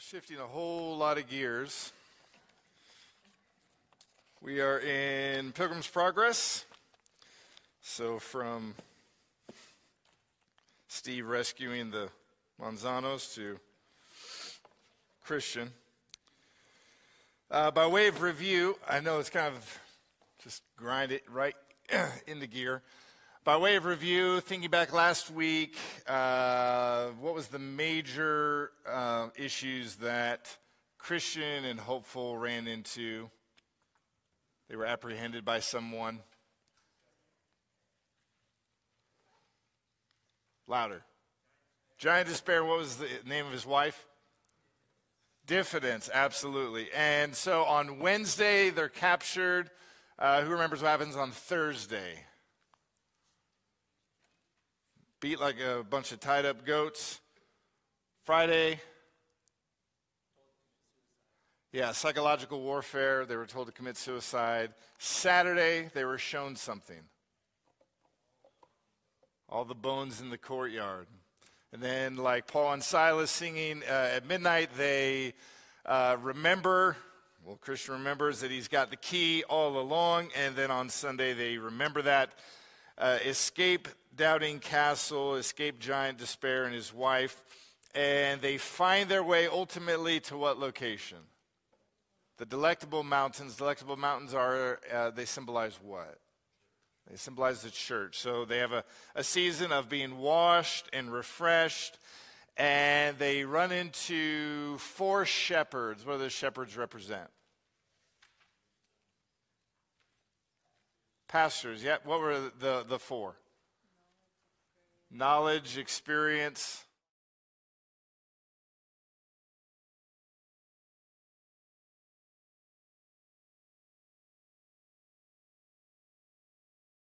shifting a whole lot of gears. We are in Pilgrim's Progress. So, from Steve rescuing the Manzanos to Christian. Uh, by way of review, I know it's kind of just grind it right into gear. By way of review, thinking back last week, uh, what was the major uh, issues that Christian and Hopeful ran into? They were apprehended by someone. Louder. Giant despair. What was the name of his wife? Diffidence, absolutely. And so on Wednesday, they're captured. Uh, who remembers what happens on Thursday? Beat like a bunch of tied up goats. Friday, yeah, psychological warfare. They were told to commit suicide. Saturday, they were shown something. All the bones in the courtyard. And then, like Paul and Silas singing uh, at midnight, they uh, remember. Well, Christian remembers that he's got the key all along. And then on Sunday, they remember that. Uh, escape Doubting Castle, escape giant despair and his wife, and they find their way ultimately to what location? The Delectable Mountains. Delectable Mountains are, uh, they symbolize what? They symbolize the church. So they have a, a season of being washed and refreshed, and they run into four shepherds. What do those shepherds represent? Pastors, yeah. What were the, the four? knowledge, experience,